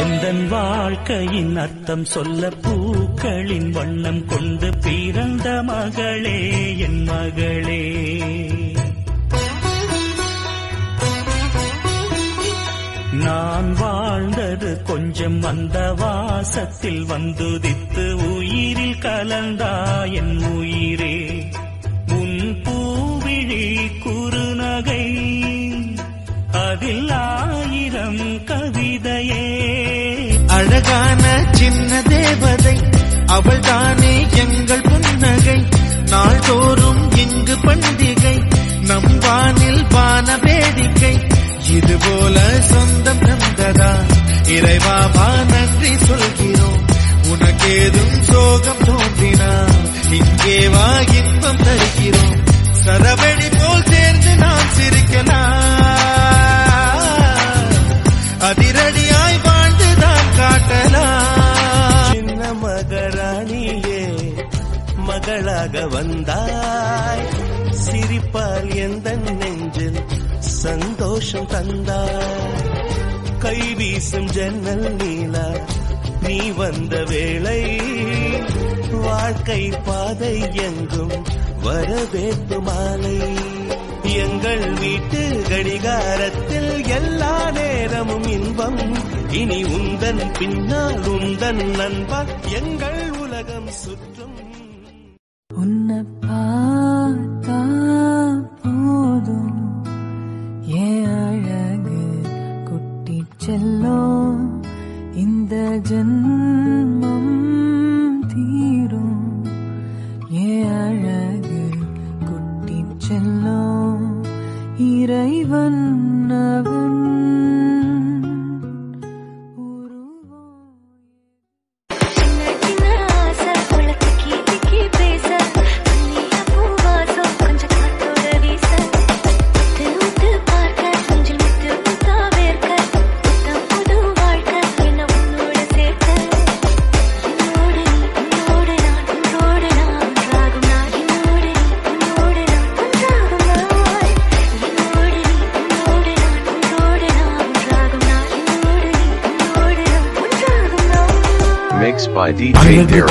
எந்தன் வாழ்க்கையின் அர்த்தம் சொல்ல பூக்களின் வண்ணம் கொண்டு பிறந்த மகளே என் மகளே. நான் வாழ்ந்தது கொஞ்சம் அந்த வாசத்தில் வந்துதித்து உயிரில் கலந்தா என் உயிரே. உன் பூவிழி குறுநகை அதில் ஆயிரம் கவிதையே. சின்ன தேவதை அவள் தானே எங்கள் புன்னகை. நாள்தோறும் இங்கு பண்டிகை நம் வானில் பான வேடிக்கை. இது போல சொந்தம் தந்ததா? இறைவாவா நன்றி சொல்கிறோம். உனக்கேதும் சோகம் தோன்றினா இங்கே வா இன்பம் தருகிறோம். சரவெடி போல் சேர்ந்து நாம் சிரிக்கலாம் அதிர மகளாக வந்தாய். சிரிப்பால் எந்த நெஞ்சில் சந்தோஷம் தந்தாய். கை வீசும் ஜன்னல் நீலா நீ வந்த வேளை. வாழ்க்கை பாதை எங்கும் வரவேற்பு மாலை. எங்கள் வீட்டு கடிகாரத்தில் எல்லா நேரமும் இன்பம். இனி உந்தன் பின்னால் உந்தன் நண்பன் எங்கள் உலகம் சுற்ற உன்னை பார்த்தா போதும். ஏன் அழகு குட்டி செல்லும். இந்த ஜென்மம் தீரும். ஏன் அழகு குட்டி இறைவன் அவன் Mixed by DJ.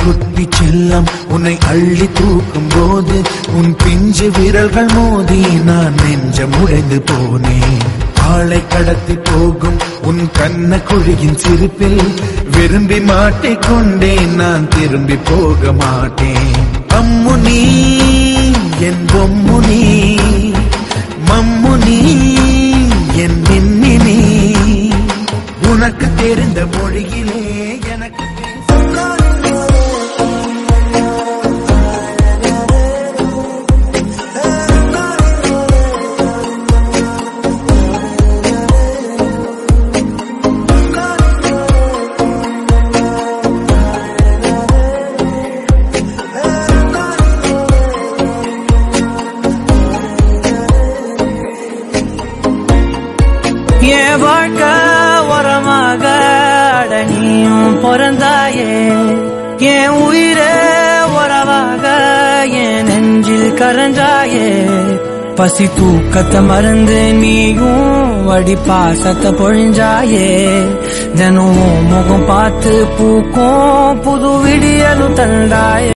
குட்டி செல்லம் உன்னை அள்ளி தூக்கும் போது உன் பிஞ்சு விரல்கள் மோதி நான் நெஞ்சம் உடைந்து போனேன். ஆளை கடத்தி போகும் உன் கண்ண குழியின் சிரிப்பில் விரும்பி மாட்டிக்கொண்டேன் நான் திரும்பி போக மாட்டேன். அம்மு நீ என் பொம்மு நீ மம்மு நீ என் மின்னி நீ. உனக்கு தெரிந்த மொழியிலே எனக்கு பிறந்தாயே என் உயிரே உறவாக என் நெஞ்சில் கரஞ்சாயே. பசி தூக்கத்தை மறந்து நீயும் வடி பாசத்தை பொழிஞ்சாயே. தினமும் முகம் பார்த்து பூக்கும் புது விடியலும் தந்தாயே.